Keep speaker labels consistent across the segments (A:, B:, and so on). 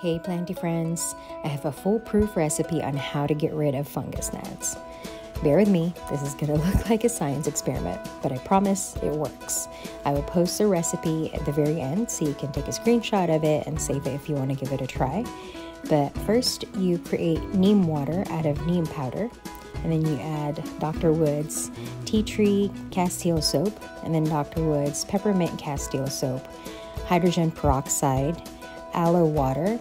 A: Hey planty friends, I have a foolproof recipe on how to get rid of fungus gnats. Bear with me, this is gonna look like a science experiment, but I promise it works. I will post the recipe at the very end so you can take a screenshot of it and save it if you wanna give it a try. But first, you create neem water out of neem powder, and then you add Dr. Wood's tea tree castile soap, and then Dr. Wood's peppermint castile soap, hydrogen peroxide, aloe water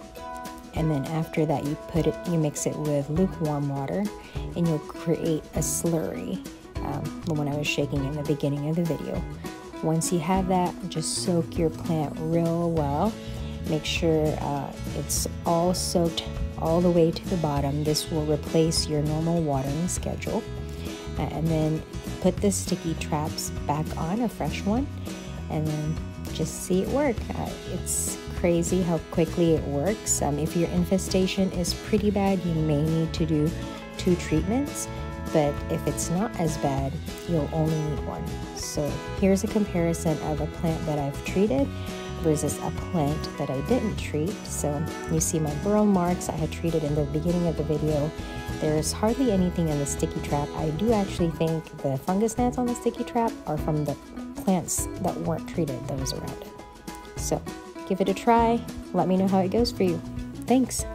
A: and then after that you put it you mix it with lukewarm water and you'll create a slurry um, the one I was shaking in the beginning of the video. Once you have that just soak your plant real well. Make sure uh, it's all soaked all the way to the bottom. This will replace your normal watering schedule. And then put the sticky traps back on a fresh one and then just see it work. Uh, it's crazy how quickly it works. Um, if your infestation is pretty bad, you may need to do two treatments, but if it's not as bad, you'll only need one. So here's a comparison of a plant that I've treated versus a plant that I didn't treat. So you see my Burle Marx I had treated in the beginning of the video. There's hardly anything in the sticky trap. I do actually think the fungus gnats on the sticky trap are from the plants that weren't treated that was around. So Give it a try. Let me know how it goes for you. Thanks.